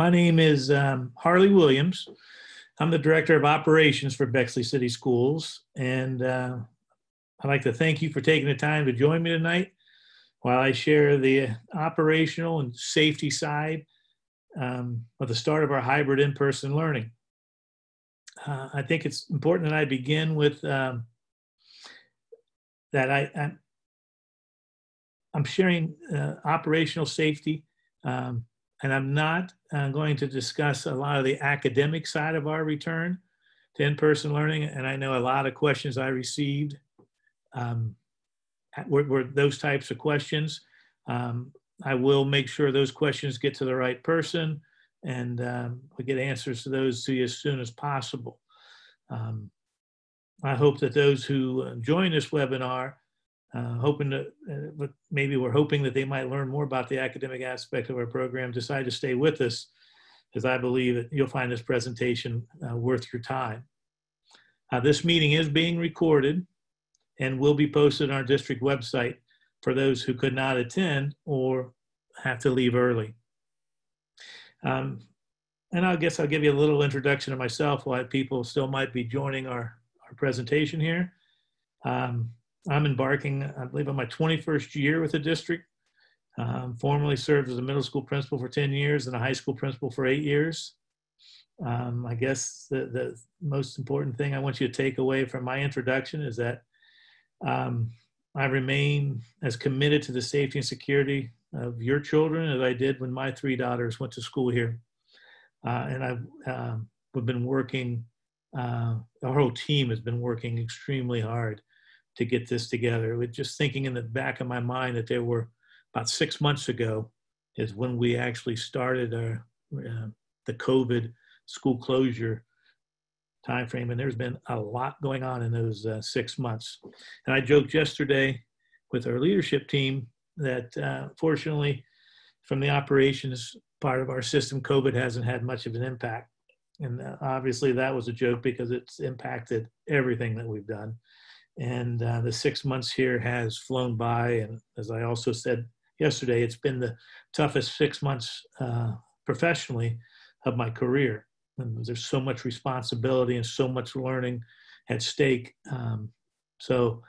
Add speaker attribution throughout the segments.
Speaker 1: My name is um, Harley Williams. I'm the Director of Operations for Bexley City Schools, and uh, I'd like to thank you for taking the time to join me tonight while I share the operational and safety side um, of the start of our hybrid in-person learning. Uh, I think it's important that I begin with um, that I, I'm sharing uh, operational safety, um, and I'm not uh, going to discuss a lot of the academic side of our return to in-person learning. And I know a lot of questions I received um, were, were, those types of questions. Um, I will make sure those questions get to the right person and um, we get answers to those to you as soon as possible. Um, I hope that those who uh, join this webinar uh, hoping to, uh, maybe we're hoping that they might learn more about the academic aspect of our program, decide to stay with us, because I believe that you'll find this presentation uh, worth your time. Uh, this meeting is being recorded and will be posted on our district website for those who could not attend or have to leave early. Um, and I guess I'll give you a little introduction of myself why people still might be joining our, our presentation here. Um, I'm embarking, I believe, on my 21st year with the district. Um, formerly served as a middle school principal for 10 years and a high school principal for eight years. Um, I guess the, the most important thing I want you to take away from my introduction is that um, I remain as committed to the safety and security of your children as I did when my three daughters went to school here. Uh, and I've um, we've been working, uh, our whole team has been working extremely hard to get this together. With just thinking in the back of my mind that there were about six months ago is when we actually started our, uh, the COVID school closure timeframe, and there's been a lot going on in those uh, six months. And I joked yesterday with our leadership team that uh, fortunately, from the operations part of our system, COVID hasn't had much of an impact. And uh, obviously, that was a joke because it's impacted everything that we've done. And uh, the six months here has flown by. And as I also said yesterday, it's been the toughest six months uh, professionally of my career. And there's so much responsibility and so much learning at stake. Um, so,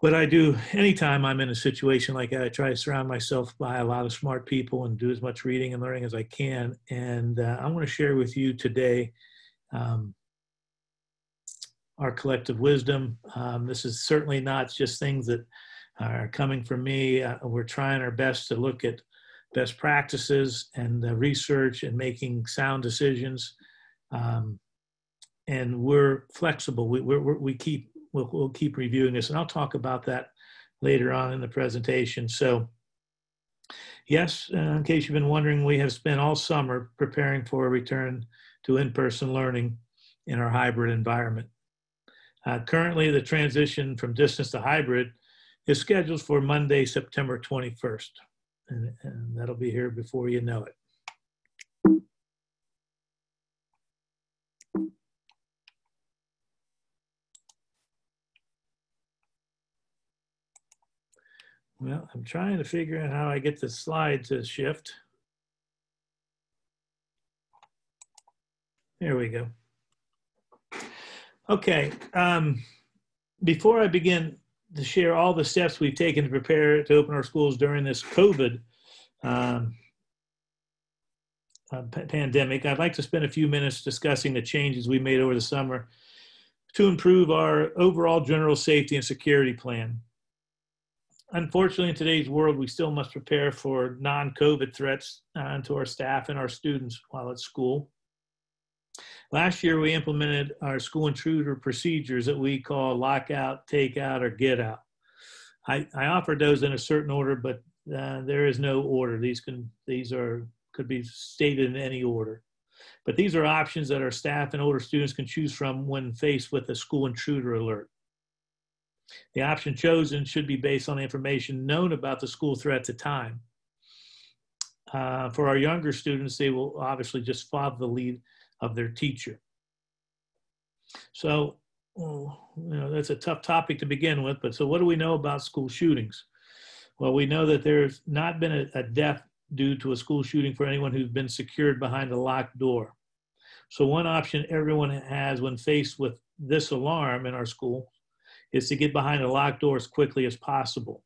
Speaker 1: what I do anytime I'm in a situation like that, I try to surround myself by a lot of smart people and do as much reading and learning as I can. And uh, I want to share with you today um, our collective wisdom. Um, this is certainly not just things that are coming from me. Uh, we're trying our best to look at best practices and uh, research and making sound decisions. Um, and we're flexible. We, we we keep we'll, we'll keep reviewing this, and I'll talk about that later on in the presentation. So, yes, uh, in case you've been wondering, we have spent all summer preparing for a return to in-person learning in our hybrid environment. Uh, currently, the transition from distance to hybrid is scheduled for Monday, September 21st, and, and that'll be here before you know it. Well, I'm trying to figure out how I get the slide to shift. There we go. Okay. Um, before I begin to share all the steps we've taken to prepare to open our schools during this COVID um, uh, pandemic, I'd like to spend a few minutes discussing the changes we made over the summer to improve our overall general safety and security plan. Unfortunately, in today's world, we still must prepare for non COVID threats uh, to our staff and our students while at school. Last year, we implemented our school intruder procedures that we call lockout, takeout, or get out. I, I offered those in a certain order, but uh, there is no order. These can these are could be stated in any order. But these are options that our staff and older students can choose from when faced with a school intruder alert. The option chosen should be based on information known about the school threat at the time. Uh, for our younger students, they will obviously just follow the lead of their teacher. So, you know, that's a tough topic to begin with, but so what do we know about school shootings? Well, we know that there's not been a, a death due to a school shooting for anyone who's been secured behind a locked door. So one option everyone has when faced with this alarm in our school is to get behind a locked door as quickly as possible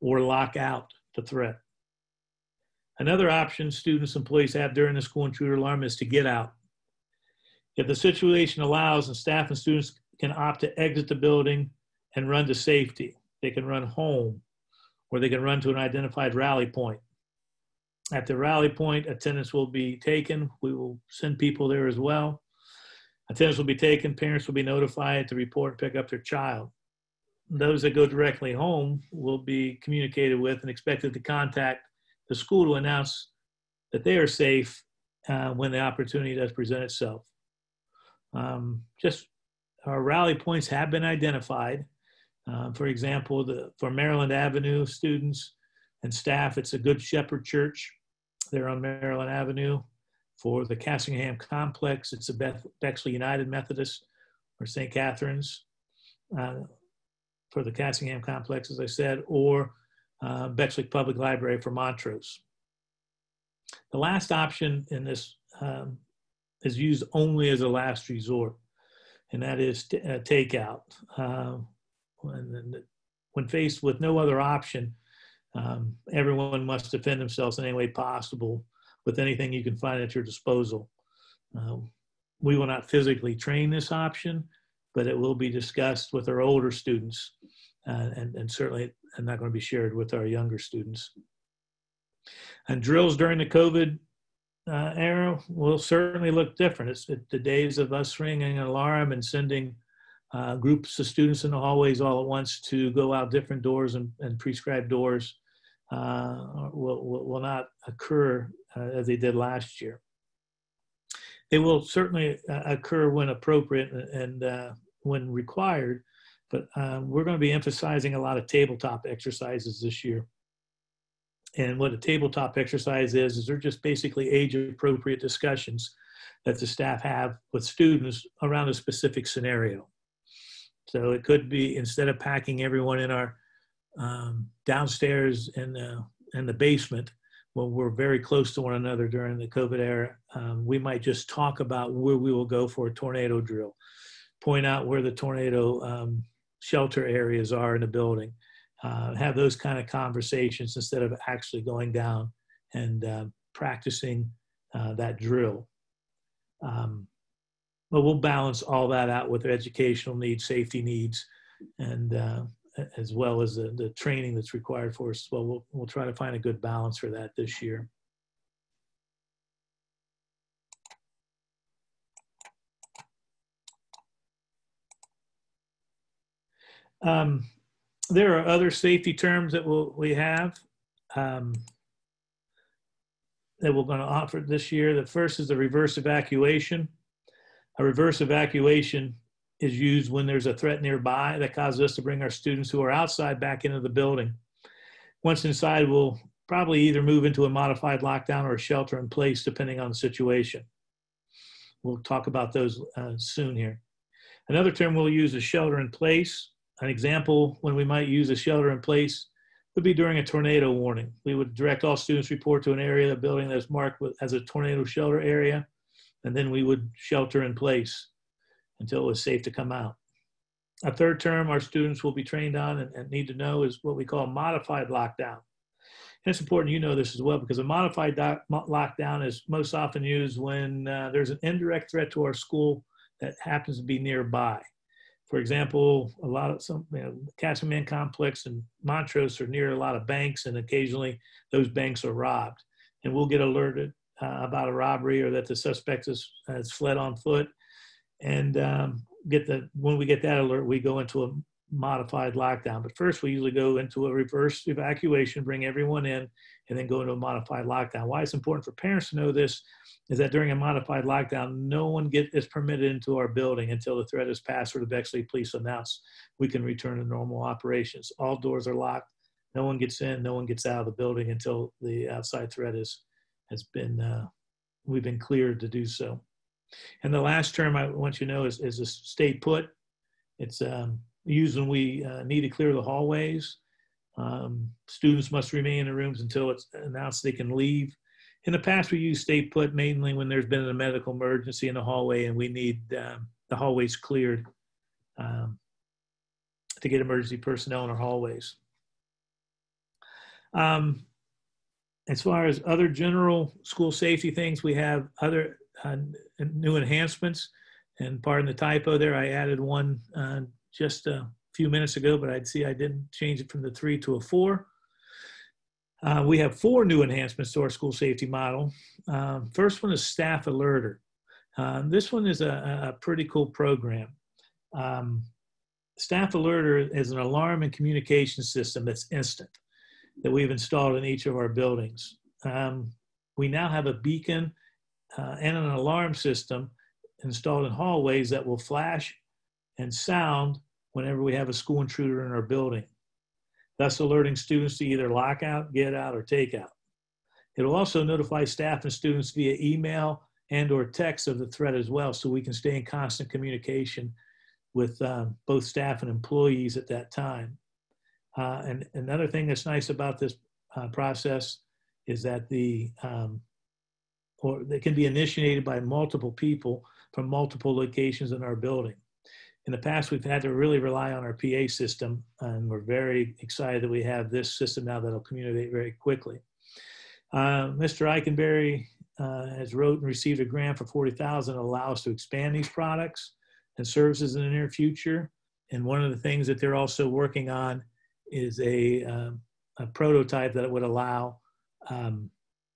Speaker 1: or lock out the threat. Another option students and employees have during the school intruder alarm is to get out. If the situation allows and staff and students can opt to exit the building and run to safety, they can run home or they can run to an identified rally point. At the rally point, attendance will be taken. We will send people there as well. Attendance will be taken. Parents will be notified to report and pick up their child. Those that go directly home will be communicated with and expected to contact the school to announce that they are safe uh, when the opportunity does present itself. Um, just our rally points have been identified. Uh, for example, the, for Maryland Avenue students and staff, it's a Good Shepherd Church there on Maryland Avenue. For the Cassingham Complex, it's a Beth, Bexley United Methodist or St. Catherine's. Uh, for the Cassingham Complex, as I said, or uh, Bexley Public Library for Montrose. The last option in this um, is used only as a last resort, and that is t- uh, takeout. Uh, when, when faced with no other option, um, everyone must defend themselves in any way possible with anything you can find at your disposal. Um, we will not physically train this option, but it will be discussed with our older students, uh, and, and certainly not going to be shared with our younger students. And drills during the COVID uh, era will certainly look different. It's it, the days of us ringing an alarm and sending uh, groups of students in the hallways all at once to go out different doors and, and prescribed doors uh, will, will, not occur uh, as they did last year. They will certainly uh, occur when appropriate and uh, when required, but we're going to be emphasizing a lot of tabletop exercises this year. And what a tabletop exercise is, is they're just basically age appropriate discussions that the staff have with students around a specific scenario. So it could be instead of packing everyone in our um, downstairs in the in the basement, when we're very close to one another during the COVID era, um, we might just talk about where we will go for a tornado drill, point out where the tornado um, shelter areas are in the building, uh, have those kind of conversations instead of actually going down and uh, practicing uh, that drill. Um, but we'll balance all that out with educational needs, safety needs, and uh, as well as the, the training that's required for us. Well, well, we'll try to find a good balance for that this year. Um, there are other safety terms that we'll, we have um, that we're going to offer this year. The first is the reverse evacuation. A reverse evacuation is used when there's a threat nearby that causes us to bring our students who are outside back into the building. Once inside, we'll probably either move into a modified lockdown or a shelter in place, depending on the situation. We'll talk about those uh, soon here. Another term we'll use is shelter in place. An example when we might use a shelter in place would be during a tornado warning. We would direct all students report to an area of the building that's marked with, as a tornado shelter area, and then we would shelter in place until it was safe to come out. A third term our students will be trained on and, and need to know is what we call modified lockdown. And it's important you know this as well because a modified lockdown is most often used when uh, there's an indirect threat to our school that happens to be nearby. For example, a lot of some you know, Cassingham complex and Montrose are near a lot of banks, and occasionally those banks are robbed. And we'll get alerted uh, about a robbery or that the suspect has, has fled on foot, and um, get the when we get that alert, we go into a modified lockdown. But first, we usually go into a reverse evacuation, bring everyone in, and then go into a modified lockdown. Why it's important for parents to know this is that during a modified lockdown, no one get, is permitted into our building until the threat is passed or the Bexley police announce we can return to normal operations. All doors are locked. No one gets in, no one gets out of the building until the outside threat is, has been, uh, we've been cleared to do so. And the last term I want you to know is, is a stay put. It's um, when we uh, need to clear the hallways Um, students must remain in the rooms until it's announced they can leave. In the past, we use stay put mainly when there's been a medical emergency in the hallway and we need um, the hallways cleared um, to get emergency personnel in our hallways. Um, as far as other general school safety things, we have other uh, new enhancements. And pardon the typo there, I added one uh, just a few minutes ago, but I'd see I didn't change it from the three to a four. Uh, we have four new enhancements to our school safety model. Um, first one is Staff Alerter. Um, this one is a, a, pretty cool program. Um, Staff Alerter is an alarm and communication system that's instant that we've installed in each of our buildings. Um, we now have a beacon uh, and an alarm system installed in hallways that will flash and sound whenever we have a school intruder in our building, thus alerting students to either lock out, get out, or take out. It will also notify staff and students via email and or text of the threat as well, so we can stay in constant communication with um, both staff and employees at that time. Uh, and another thing that's nice about this uh, process is that the um, or they can be initiated by multiple people from multiple locations in our building. In the past, we've had to really rely on our PA system, and we're very excited that we have this system now that'll communicate very quickly. Uh, Mr. Eikenberry uh, has wrote and received a grant for 40,000 to allow us to expand these products and services in the near future. And one of the things that they're also working on is a, um, a prototype that would allow um,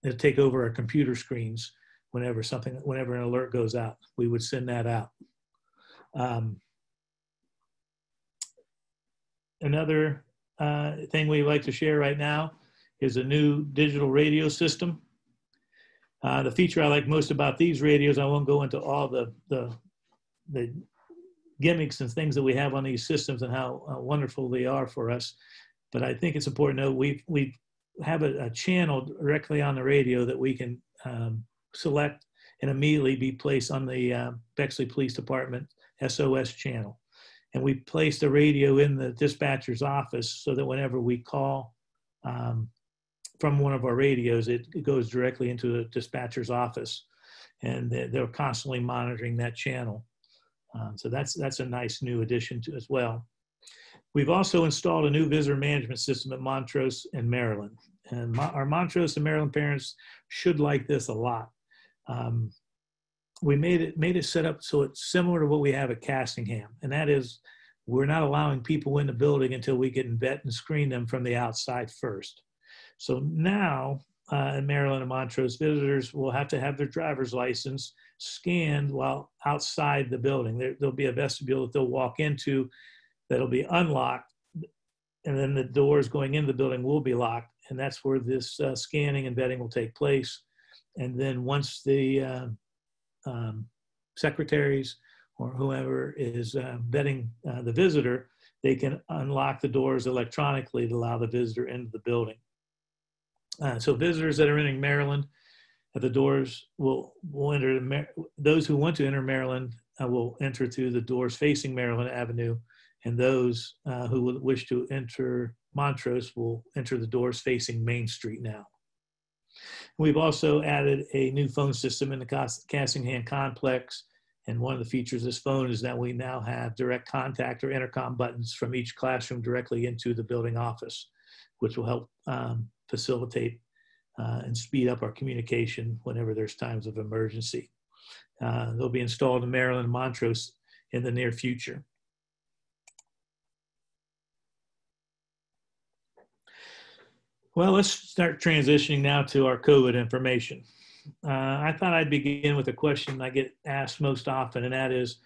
Speaker 1: to take over our computer screens whenever something, whenever an alert goes out. We would send that out. Um, another uh, thing we like to share right now is a new digital radio system. Uh, the feature I like most about these radios, I won't go into all the, the, the gimmicks and things that we have on these systems and how uh, wonderful they are for us. But I think it's important to know we we have a, a, channel directly on the radio that we can um, select and immediately be placed on the uh, Bexley Police Department SOS channel. And we place the radio in the dispatcher's office so that whenever we call um, from one of our radios, it, it, goes directly into the dispatcher's office. And they're, they're constantly monitoring that channel. Um, so that's that's a nice new addition to as well. We've also installed a new visitor management system at Montrose and Maryland. And our Montrose and Maryland parents should like this a lot. Um, we made it made it set up so it's similar to what we have at Cassingham, and that is we're not allowing people in the building until we get and vet and screen them from the outside first. So now uh, in Maryland and Montrose, visitors will have to have their driver's license scanned while outside the building. There, will be a vestibule that they'll walk into that'll be unlocked, and then the doors going in the building will be locked, and that's where this uh, scanning and vetting will take place. And then once the uh, um, secretaries or whoever is uh, vetting uh, the visitor, they can unlock the doors electronically to allow the visitor into the building. Uh, so visitors that are entering Maryland at the doors will, will enter, those who want to enter Maryland uh, will enter through the doors facing Maryland Avenue, and those uh, who wish to enter Montrose will enter the doors facing Main Street now. We've also added a new phone system in the Cassingham complex. And one of the features of this phone is that we now have direct contact or intercom buttons from each classroom directly into the building office, which will help um, facilitate uh, and speed up our communication whenever there's times of emergency. Uh, they'll be installed in Maryland Montrose in the near future. Well, let's start transitioning now to our COVID information. Uh, I thought I'd begin with a question I get asked most often, and that is,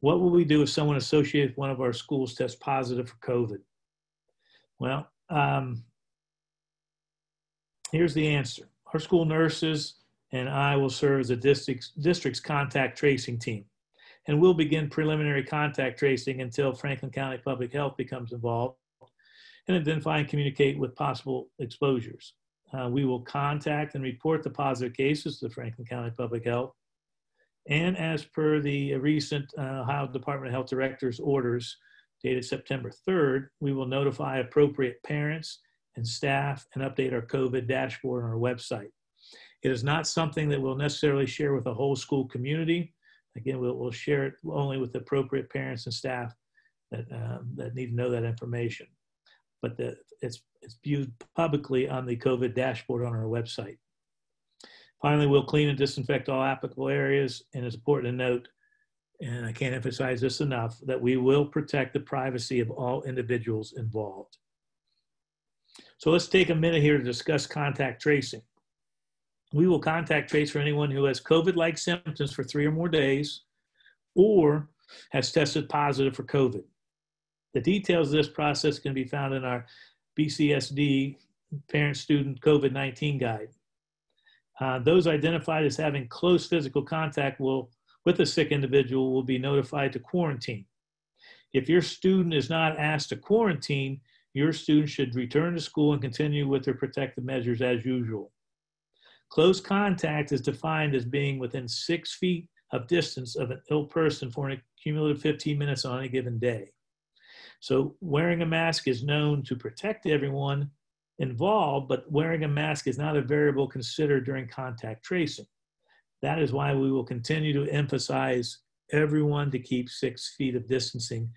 Speaker 1: what will we do if someone associated with one of our schools tests positive for COVID? Well, um, Here's the answer. Our school nurses and I will serve as the district's, district's contact tracing team. And we'll begin preliminary contact tracing until Franklin County Public Health becomes involved and identify and communicate with possible exposures. Uh, we will contact and report the positive cases to Franklin County Public Health. And as per the recent uh, Ohio Department of Health Director's orders dated September 3rd, we will notify appropriate parents and staff and update our COVID dashboard on our website. It is not something that we'll necessarily share with the whole school community. Again, we'll, we'll share it only with appropriate parents and staff that, um, that need to know that information. But the, it's, it's viewed publicly on the COVID dashboard on our website. Finally, we'll clean and disinfect all applicable areas, and it's important to note, and I can't emphasize this enough, that we will protect the privacy of all individuals involved. So let's take a minute here to discuss contact tracing. We will contact trace for anyone who has COVID-like symptoms for three or more days or has tested positive for COVID. The details of this process can be found in our BCSD parent-student COVID-19 guide. Uh, those identified as having close physical contact will, with a sick individual will be notified to quarantine. If your student is not asked to quarantine, your student should return to school and continue with their protective measures as usual. Close contact is defined as being within six feet of distance of an ill person for an cumulative 15 minutes on a given day. So wearing a mask is known to protect everyone involved, but wearing a mask is not a variable considered during contact tracing. That is why we will continue to emphasize everyone to keep six feet of distancing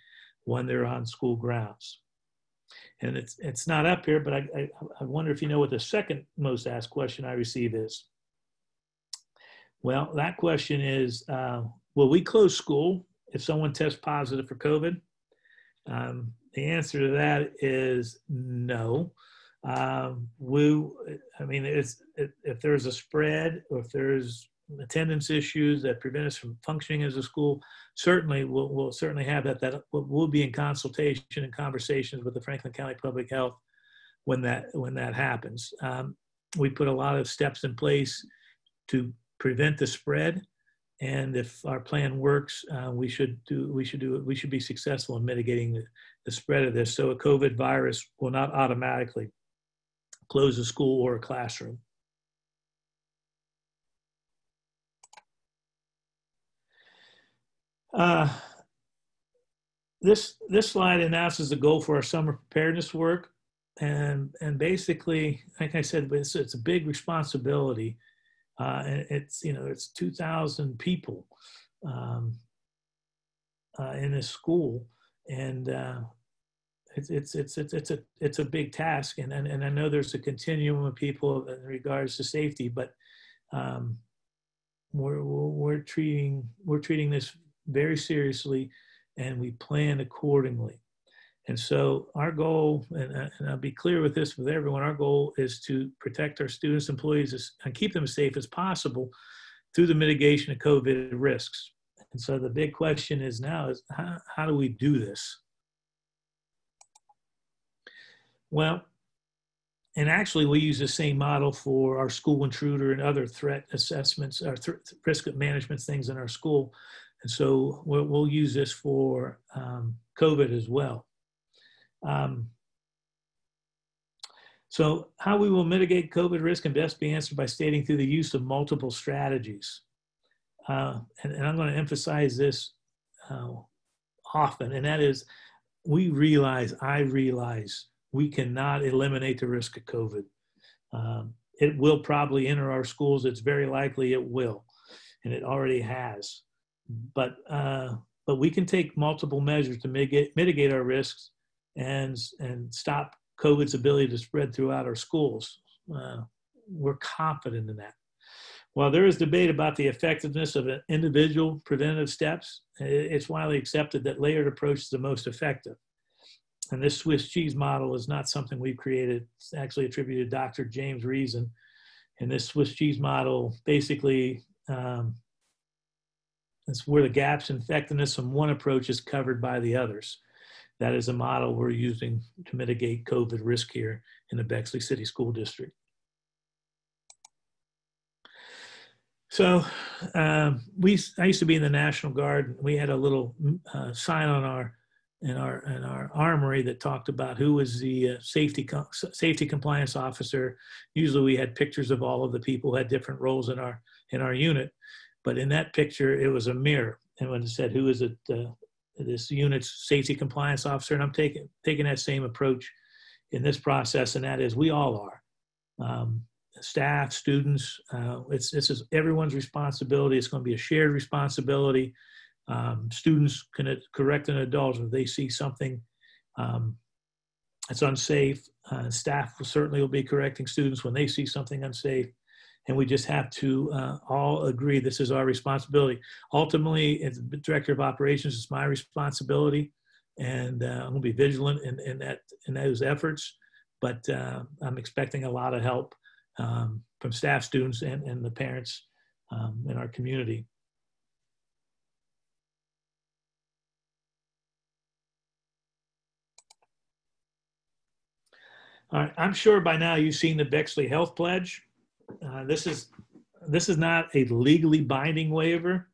Speaker 1: when they're on school grounds. And it's, it's not up here, but I, I, I wonder if you know what the second most asked question I receive is. Well, that question is, uh, will we close school if someone tests positive for COVID? Um, the answer to that is no. Um, we, I mean, it's, if there's a spread or if there's attendance issues that prevent us from functioning as a school, certainly we'll, we'll certainly have that. That we'll be in consultation and conversations with the Franklin County Public Health when that when that happens. Um, we put a lot of steps in place to prevent the spread, and if our plan works, uh, we should do we should do we should be successful in mitigating the, the spread of this. So a COVID virus will not automatically close a school or a classroom. Uh, this this slide announces the goal for our summer preparedness work, and and basically, like I said, it's, it's a big responsibility. Uh, and it's you know it's 2,000 people um, uh, in this school, and uh, it's it's it's it's it's a it's a big task, and and, and I know there's a continuum of people in regards to safety, but um, we're we're treating we're treating this very seriously, and we plan accordingly. And so our goal, and, and, I'll be clear with this with everyone, our goal is to protect our students, employees, and keep them as safe as possible through the mitigation of COVID risks. And so the big question is now is how, how do we do this? Well, and actually we use the same model for our school intruder and other threat assessments, our th risk management things in our school. And so we'll, we'll use this for um, COVID as well. Um, so how we will mitigate COVID risk can best be answered by stating through the use of multiple strategies. Uh, and, and, I'm going to emphasize this uh, often, and that is we realize, I realize, we cannot eliminate the risk of COVID. Um, it will probably enter our schools. It's very likely it will, and it already has but uh, but we can take multiple measures to mitigate mitigate our risks and and stop COVID's ability to spread throughout our schools. Uh, we're confident in that. While there is debate about the effectiveness of individual preventative steps, it's widely accepted that layered approach is the most effective. And this Swiss cheese model is not something we've created. It's actually attributed to Dr. James Reason. And this Swiss cheese model basically um, it's where the gaps in effectiveness from one approach is covered by the others. That is a model we're using to mitigate COVID risk here in the Bexley City School District. So um, we, I used to be in the National Guard. We had a little uh, sign on our in our in our armory that talked about who was the uh, safety safety compliance officer. Usually, we had pictures of all of the people who had different roles in our in our unit. But in that picture, it was a mirror. And when it said, who is it, uh, this unit's safety compliance officer, and I'm taking, taking that same approach in this process, and that is we all are. Um, staff, students, uh, it's this is everyone's responsibility. It's going to be a shared responsibility. Um, students can correct an adult if they see something um, that's unsafe. Uh, staff will certainly will be correcting students when they see something unsafe. And we just have to uh, all agree this is our responsibility. Ultimately, as director of operations, it's my responsibility, and uh, I'm going to be vigilant in, in that in those efforts. But uh, I'm expecting a lot of help um, from staff, students, and, and the parents um, in our community. All right, I'm sure by now you've seen the Bexley Health Pledge. Uh, this is this is not a legally binding waiver,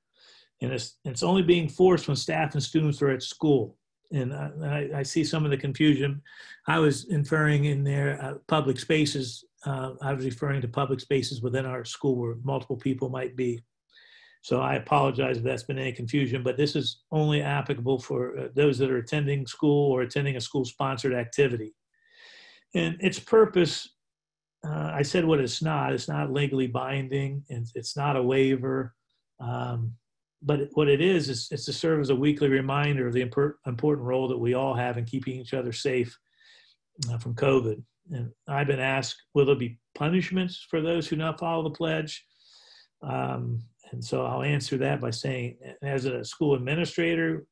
Speaker 1: and it's it's only being forced when staff and students are at school. And I, I see some of the confusion. I was inferring in there uh, public spaces. Uh, I was referring to public spaces within our school where multiple people might be. So I apologize if that's been any confusion, but this is only applicable for uh, those that are attending school or attending a school-sponsored activity. And its purpose, uh, I said what it's not. It's not legally binding, and it's not a waiver. Um, but what it is, is it's to serve as a weekly reminder of the important role that we all have in keeping each other safe uh, from COVID. And I've been asked, will there be punishments for those who not follow the pledge? Um, and so I'll answer that by saying, as a school administrator,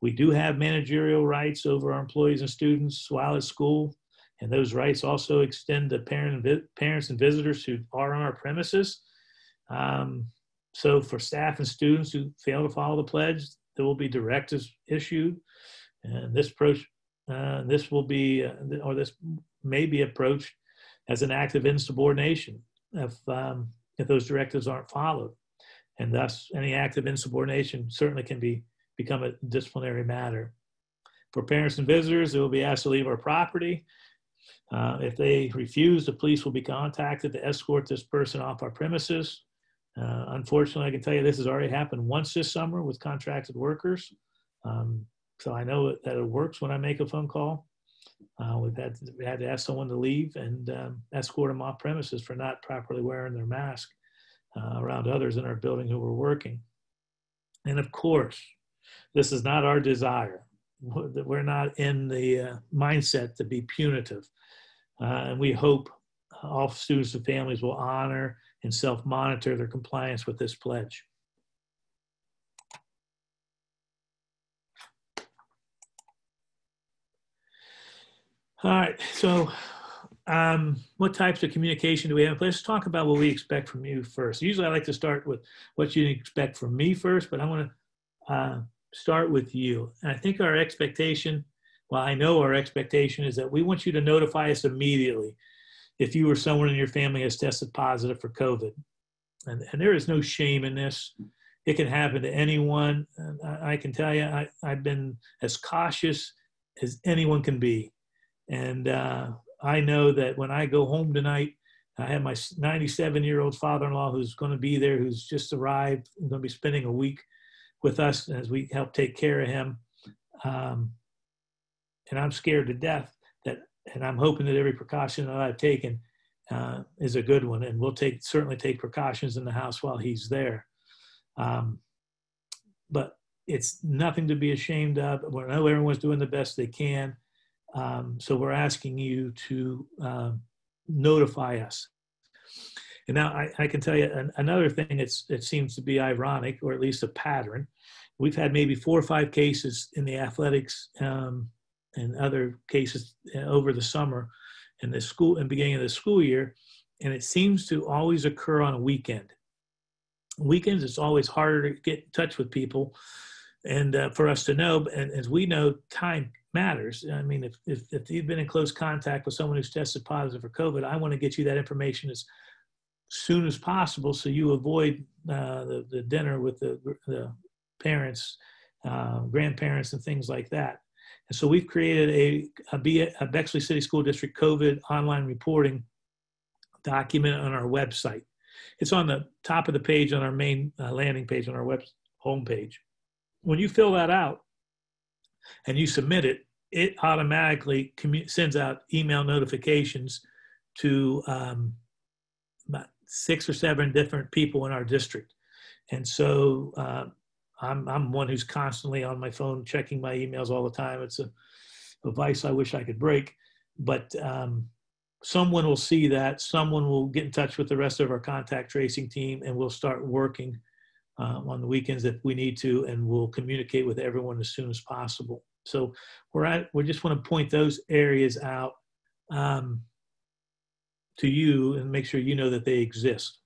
Speaker 1: we do have managerial rights over our employees and students while at school. And those rights also extend to parent parents and visitors who are on our premises. Um, so for staff and students who fail to follow the pledge, there will be directives issued. And this approach, uh, this will be, uh, or this may be approached as an act of insubordination if, um, if those directives aren't followed. And thus, any act of insubordination certainly can be become a disciplinary matter. For parents and visitors, they will be asked to leave our property uh, if they refuse, the police will be contacted to escort this person off our premises. Uh, unfortunately, I can tell you this has already happened once this summer with contracted workers. Um, so I know that it works when I make a phone call. Uh, we've had to, we had to ask someone to leave and um, escort them off premises for not properly wearing their mask uh, around others in our building who were working. And of course, this is not our desire. That we're not in the uh, mindset to be punitive. Uh, and we hope all students and families will honor and self-monitor their compliance with this pledge. All right, so um, what types of communication do we have? Let's talk about what we expect from you first. Usually I like to start with what you expect from me first, but I want to uh, start with you. And I think our expectation well, I know our expectation is that we want you to notify us immediately if you or someone in your family has tested positive for COVID. And, and there is no shame in this. It can happen to anyone. And I, I can tell you, I, I've been as cautious as anyone can be. And uh, I know that when I go home tonight, I have my 97 year old father in law who's going to be there, who's just arrived, going to be spending a week with us as we help take care of him. Um, and I'm scared to death that, and I'm hoping that every precaution that I've taken uh, is a good one, and we'll take certainly take precautions in the house while he's there. Um, but it's nothing to be ashamed of. We know everyone's doing the best they can, um, so we're asking you to um, notify us. And now I, I can tell you an, another thing. It's it seems to be ironic, or at least a pattern. We've had maybe four or five cases in the athletics um, and other cases uh, over the summer in the school and beginning of the school year, and it seems to always occur on a weekend. Weekends, it's always harder to get in touch with people, and uh, for us to know. And as we know, time matters. I mean, if, if, if you've been in close contact with someone who's tested positive for COVID, I want to get you that information as soon as possible so you avoid uh, the, the dinner with the, the parents, uh, grandparents, and things like that. And so we've created a, a, Bexley City School District COVID online reporting document on our website. It's on the top of the page on our main uh, landing page on our web homepage. When you fill that out and you submit it, it automatically sends out email notifications to um, six or seven different people in our district. And so uh, I'm, I'm one who's constantly on my phone checking my emails all the time. It's a, a vice I wish I could break. But um, someone will see that. Someone will get in touch with the rest of our contact tracing team, and we'll start working uh, on the weekends if we need to, and we'll communicate with everyone as soon as possible. So we're at. We just want to point those areas out um, to you and make sure you know that they exist.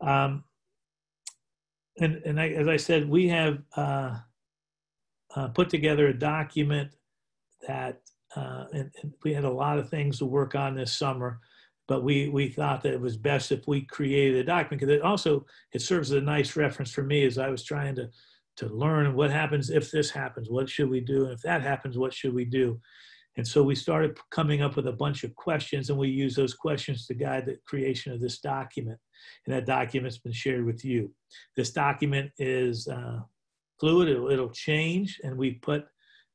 Speaker 1: Um, and and I, as I said, we have uh, uh, put together a document that, uh, and, and, we had a lot of things to work on this summer, but we we thought that it was best if we created a document because it also it serves as a nice reference for me as I was trying to to learn what happens if this happens, what should we do, and if that happens, what should we do. And so we started coming up with a bunch of questions, and we use those questions to guide the creation of this document. And that document's been shared with you. This document is uh, fluid, it'll, it'll, change, and we put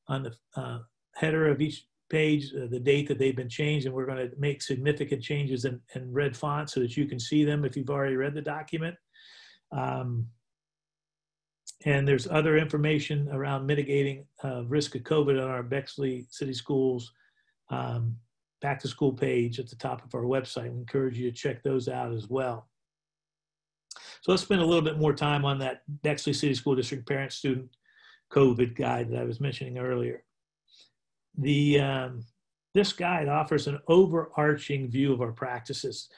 Speaker 1: on the uh, header of each page uh, the date that they've been changed, and we're going to make significant changes in, in, red font so that you can see them if you've already read the document. Um, and there's other information around mitigating uh, risk of COVID on our Bexley City Schools um, back to school page at the top of our website. We encourage you to check those out as well. So let's spend a little bit more time on that Bexley City School District parent student COVID guide that I was mentioning earlier. The, um, this guide offers an overarching view of our practices.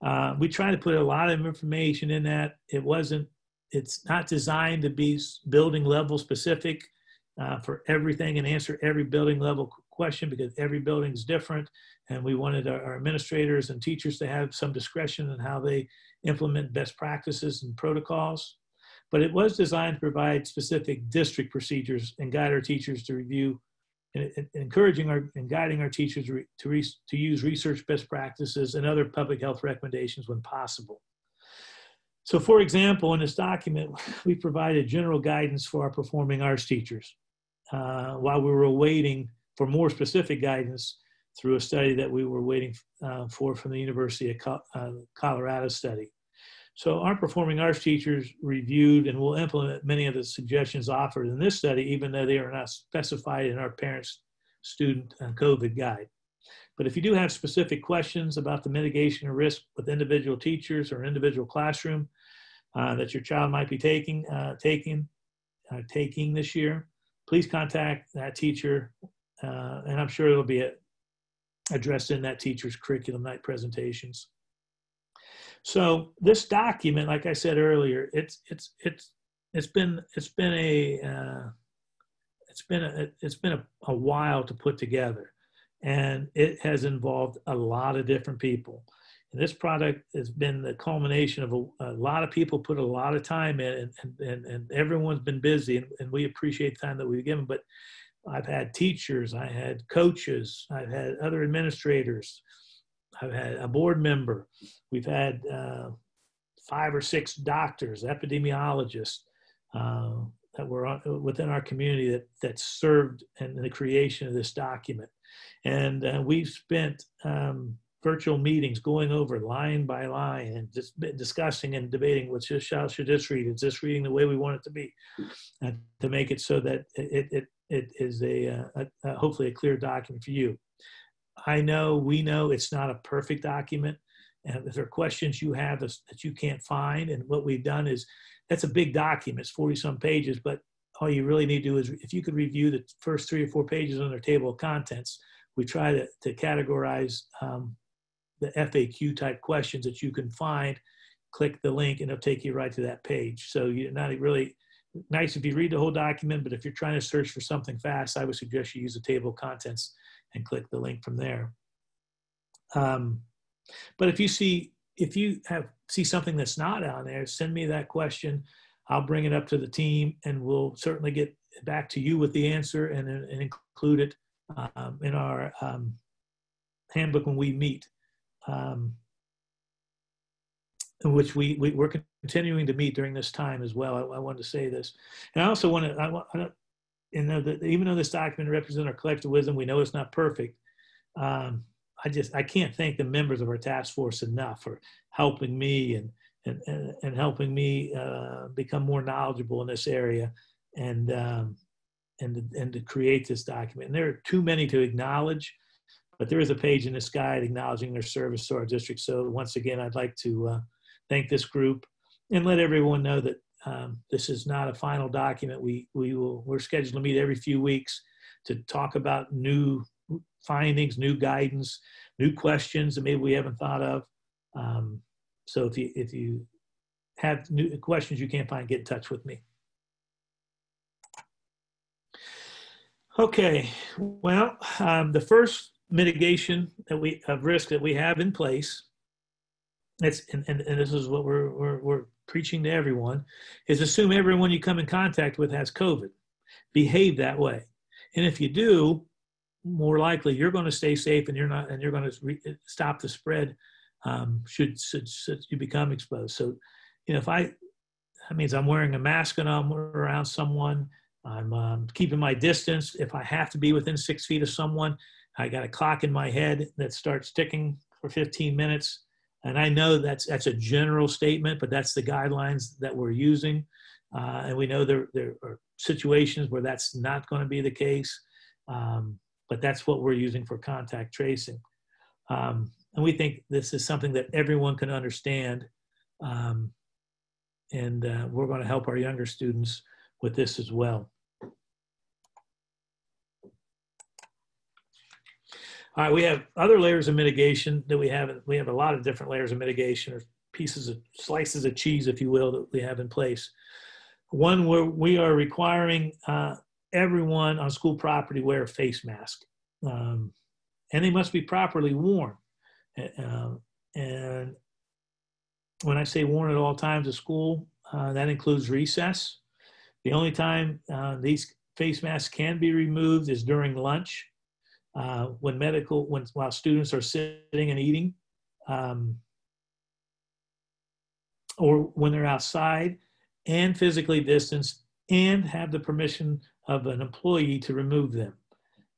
Speaker 1: Uh, we try to put a lot of information in that. It wasn't it's not designed to be building level specific uh, for everything and answer every building level question because every building is different. And we wanted our, our administrators and teachers to have some discretion in how they implement best practices and protocols. But it was designed to provide specific district procedures and guide our teachers to review and, encouraging our and guiding our teachers to, re, to use research best practices and other public health recommendations when possible. So for example, in this document, we provided general guidance for our performing arts teachers uh, while we were waiting for more specific guidance through a study that we were waiting uh, for from the University of uh, Colorado study. So our performing arts teachers reviewed and will implement many of the suggestions offered in this study, even though they are not specified in our parents student uh, COVID guide. But if you do have specific questions about the mitigation of risk with individual teachers or individual classroom, uh, that your child might be taking, uh, taking, uh, taking this year, please contact that teacher, uh, and I'm sure it'll be a, addressed in that teacher's curriculum night presentations. So this document, like I said earlier, it's it's it's it's been it's been a uh, it's been a it's been a, a while to put together, and it has involved a lot of different people. And this product has been the culmination of a, a, lot of people put a lot of time in, and, and, and everyone's been busy, and, and we appreciate the time that we've given. But I've had teachers, I had coaches, I've had other administrators, I've had a board member, we've had uh, five or six doctors, epidemiologists uh, that were on, within our community that, that served in the creation of this document. And uh, we've spent um, virtual meetings going over line by line and just discussing and debating what's this should this read? Is this reading the way we want it to be? And to make it so that it it, it is a, a, a hopefully a clear document for you. I know we know it's not a perfect document. And if there are questions you have that you can't find and what we've done is that's a big document it's 40 some pages but all you really need to do is if you could review the first three or four pages on their table of contents we try to, to categorize um, the FAQ type questions that you can find. Click the link and it'll take you right to that page. So you're not really nice if you read the whole document, but if you're trying to search for something fast, I would suggest you use the table of contents and click the link from there. Um, but if you see if you have see something that's not on there, send me that question. I'll bring it up to the team, and we'll certainly get back to you with the answer and, and include it um, in our um, handbook when we meet um, which we, we are continuing to meet during this time as well. I, I wanted to say this, and I also want to I, I you know, that even though this document represents our collective wisdom, we know it's not perfect. Um, I just I can't thank the members of our task force enough for helping me and and and, and helping me uh, become more knowledgeable in this area and um, and and to create this document. And there are too many to acknowledge, but there is a page in this guide acknowledging their service to our district. So once again, I'd like to uh, thank this group and let everyone know that um, this is not a final document. We we will we're scheduled to meet every few weeks to talk about new findings, new guidance, new questions that maybe we haven't thought of. Um, so if you if you have new questions you can't find, get in touch with me. Okay, well, um, the first mitigation that we of risk that we have in place, it's and, and, and this is what we're, we're we're preaching to everyone, is assume everyone you come in contact with has COVID. Behave that way, and if you do, more likely you're going to stay safe and you're not and you're going to re- stop the spread um, should, should, should you become exposed. So, you know, if I that means I'm wearing a mask and I'm around someone. I'm um, keeping my distance. If I have to be within six feet of someone, I got a clock in my head that starts ticking for 15 minutes. And I know that's that's a general statement, but that's the guidelines that we're using. Uh, and we know there there are situations where that's not going to be the case. Um, but that's what we're using for contact tracing. Um, and we think this is something that everyone can understand. Um, and uh, we're going to help our younger students with this as well. All right, we have other layers of mitigation that we have. We have a lot of different layers of mitigation or pieces of slices of cheese, if you will, that we have in place. One where we are requiring uh, everyone on school property wear a face mask. Um, and they must be properly worn. Uh, and when I say worn at all times at school, uh, that includes recess. The only time uh, these face masks can be removed is during lunch, uh, when medical, when while students are sitting and eating, um, or when they're outside and physically distanced and have the permission of an employee to remove them.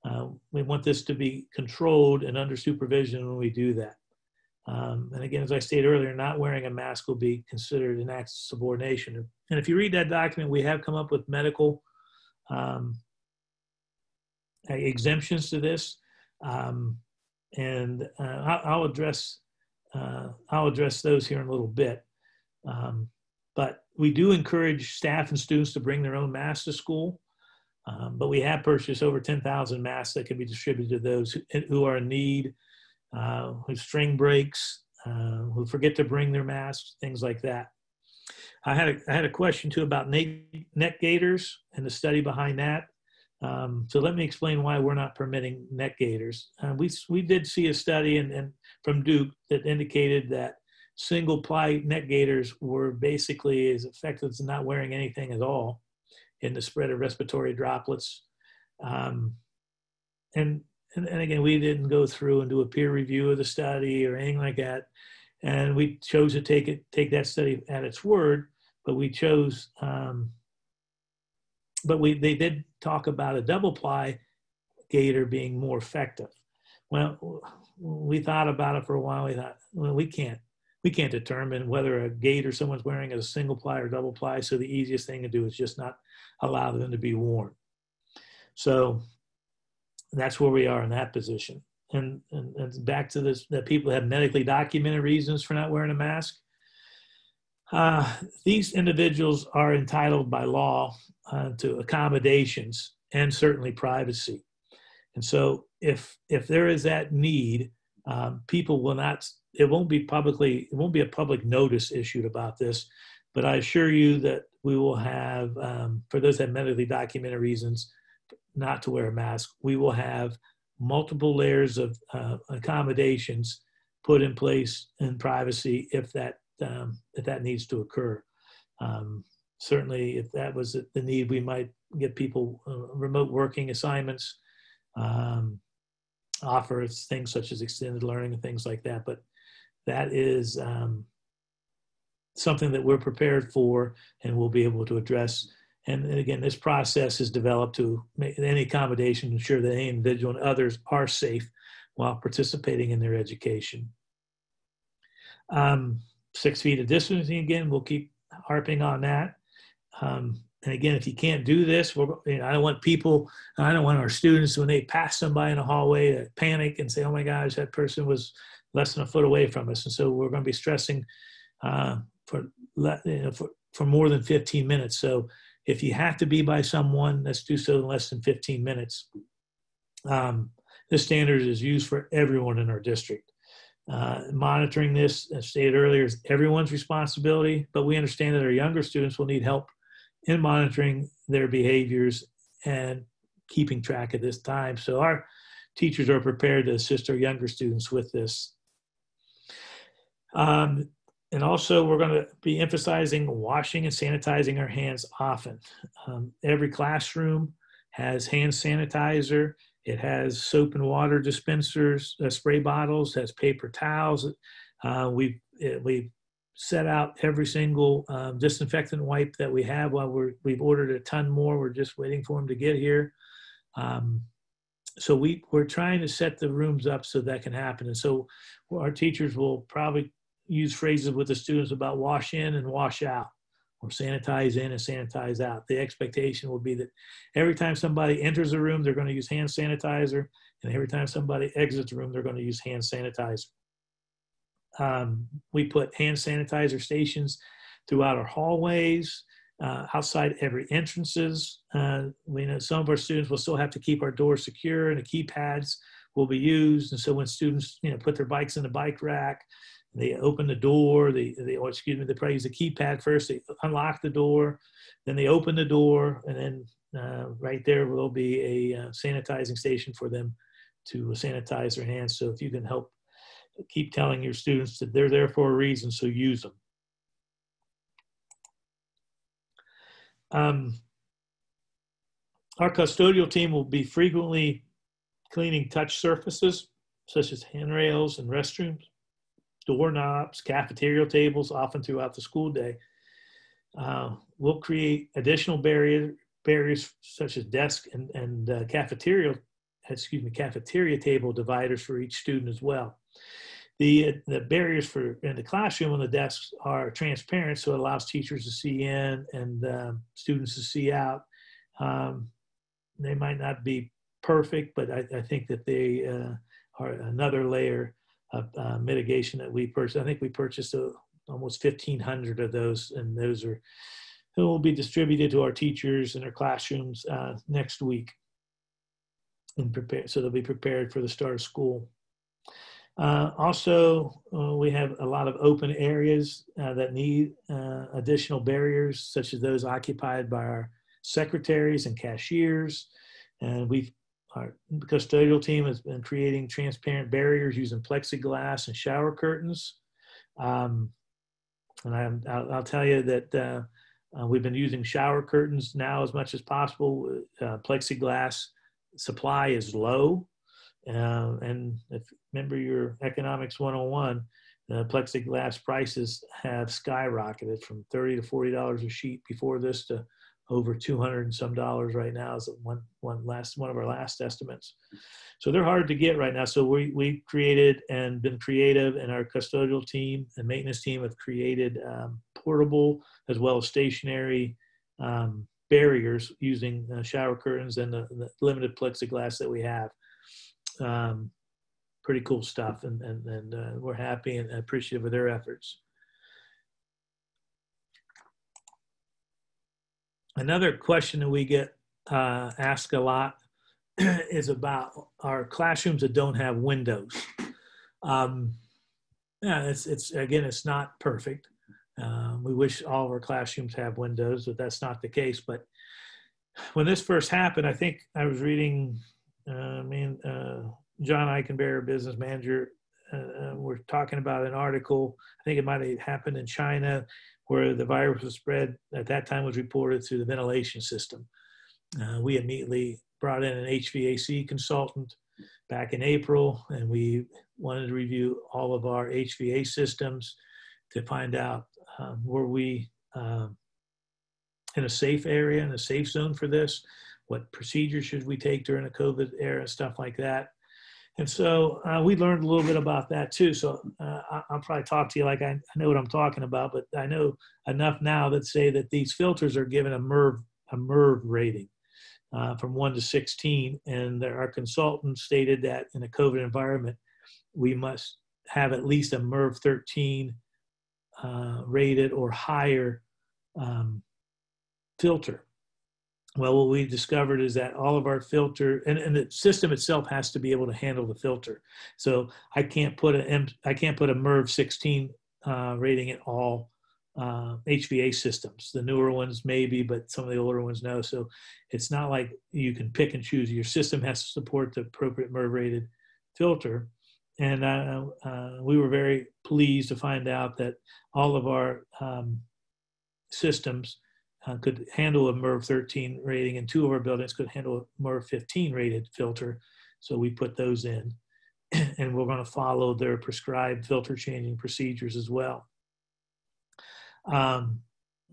Speaker 1: Uh, we want this to be controlled and under supervision when we do that. Um, and again, as I stated earlier, not wearing a mask will be considered an act of subordination. And if you read that document, we have come up with medical um, exemptions to this. Um, and uh, I'll, address uh, I'll address those here in a little bit. Um, but we do encourage staff and students to bring their own masks to school. Um, but we have purchased over 10,000 masks that can be distributed to those who, who are in need, uh, who string breaks, uh, who forget to bring their masks, things like that. I had a, I had a question too about neck gaiters and the study behind that. Um, so let me explain why we're not permitting neck gaiters. Uh, we, we did see a study and, and from Duke that indicated that single ply neck gaiters were basically as effective as not wearing anything at all in the spread of respiratory droplets. Um, and, and, and again, we didn't go through and do a peer review of the study or anything like that. And we chose to take it, take that study at its word, but we chose, um, but we, they did talk about a double ply gaiter being more effective. Well, we thought about it for a while. We thought, well, we can't we can't determine whether a gaiter someone's wearing is a single ply or double ply. So the easiest thing to do is just not allow them to be worn. So that's where we are in that position. And, and, and back to this, that people have medically documented reasons for not wearing a mask. Uh, these individuals are entitled by law uh, to accommodations and certainly privacy. And so if, if there is that need, um, people will not, it won't be publicly, it won't be a public notice issued about this, but I assure you that we will have, um, for those that medically documented reasons not to wear a mask, we will have multiple layers of uh, accommodations put in place in privacy if that um, if that needs to occur. Um, certainly, if that was the need, we might get people uh, remote working assignments, um, offer things such as extended learning and things like that. But that is um, something that we're prepared for and we'll be able to address And, and again, this process is developed to make any accommodation to ensure that any individual and others are safe while participating in their education. Um, six feet of distancing again, we'll keep harping on that. Um, and again, if you can't do this, you know, I don't want people, I don't want our students when they pass somebody in a hallway to panic and say, "Oh my gosh, that person was less than a foot away from us." And so we're going to be stressing uh, for, you know, for for more than 15 minutes. So if you have to be by someone, let's do so in less than 15 minutes. Um, this standard is used for everyone in our district. Uh, monitoring this, as stated earlier, is everyone's responsibility, but we understand that our younger students will need help in monitoring their behaviors and keeping track of this time. So our teachers are prepared to assist our younger students with this. Um, and also we're going to be emphasizing washing and sanitizing our hands often. Um, every classroom has hand sanitizer. It has soap and water dispensers, uh, spray bottles, has paper towels. Uh, we've, we've set out every single um, disinfectant wipe that we have while we're, we've ordered a ton more. We're just waiting for them to get here. Um, so we, we're trying to set the rooms up so that can happen. And so our teachers will probably use phrases with the students about wash in and wash out or sanitize in and sanitize out. The expectation will be that every time somebody enters a room, they're going to use hand sanitizer. And every time somebody exits the room, they're going to use hand sanitizer. Um, we put hand sanitizer stations throughout our hallways, uh, outside every entrances. Uh, we know some of our students will still have to keep our doors secure and the keypads will be used. And so when students, you know, put their bikes in the bike rack, they open the door, they, they or excuse me, they probably use the keypad first, they unlock the door, then they open the door, and then uh, right there will be a uh, sanitizing station for them to sanitize their hands. So if you can help keep telling your students that they're there for a reason, so use them. Um, our custodial team will be frequently cleaning touch surfaces such as handrails and restrooms, doorknobs, cafeteria tables, often throughout the school day. Uh, we'll create additional barrier, barriers such as desk and, and uh, cafeteria, excuse me, cafeteria table dividers for each student as well. The, the barriers for in the classroom on the desks are transparent, so it allows teachers to see in and um, students to see out. Um, they might not be perfect, but I, I think that they uh, are another layer uh, mitigation that we purchased. I think we purchased a, almost 1,500 of those, and those are who will be distributed to our teachers in their classrooms uh, next week and prepare so they'll be prepared for the start of school. Uh, also, uh, we have a lot of open areas uh, that need uh, additional barriers, such as those occupied by our secretaries and cashiers. And we've, our custodial team has been creating transparent barriers using plexiglass and shower curtains. Um, and I, will tell you that uh, uh, we've been using shower curtains now as much as possible. plexiglass supply is low. Uh, and if remember your economics 101, the plexiglass prices have skyrocketed from 30 to 40 dollars a sheet before this to over 200 and some dollars right now is one one last one of our last estimates. So they're hard to get right now. So we we created and been creative, and our custodial team and maintenance team have created um, portable as well as stationary um, barriers using uh, shower curtains and the, the, limited plexiglass that we have um, pretty cool stuff, and and, and uh, we're happy and appreciative of their efforts. Another question that we get uh, asked a lot is about our classrooms that don't have windows. Um, yeah, it's it's again, it's not perfect. Um, we wish all of our classrooms have windows, but that's not the case. But when this first happened, I think I was reading uh, I mean, uh, John Eichenberger, business manager, uh, uh, we're talking about an article. I think it might have happened in China, where the virus was spread. At that time, was reported through the ventilation system. Uh, we immediately brought in an HVAC consultant back in April, and we wanted to review all of our HVA systems to find out um, were we um, in a safe area, in a safe zone for this? What procedures should we take during a COVID era, stuff like that? And so uh, we learned a little bit about that too. So uh, I'll probably talk to you like I, I, know what I'm talking about, but I know enough now that say that these filters are given a MERV, a MERV rating uh, from 1 to 16. And there, our consultant stated that in a COVID environment, we must have at least a MERV 13 uh, rated or higher um, filter. Well, what we discovered is that all of our filter and, and the system itself has to be able to handle the filter. So I can't put a M, I can't put a MERV 16 uh, rating in all uh, HVA systems. The newer ones maybe, but some of the older ones no. So it's not like you can pick and choose. Your system has to support the appropriate MERV rated filter. And uh, uh, we were very pleased to find out that all of our um, systems uh, could handle a MERV 13 rating, and two of our buildings could handle a MERV 15 rated filter. So we put those in, and we're going to follow their prescribed filter changing procedures as well. Um,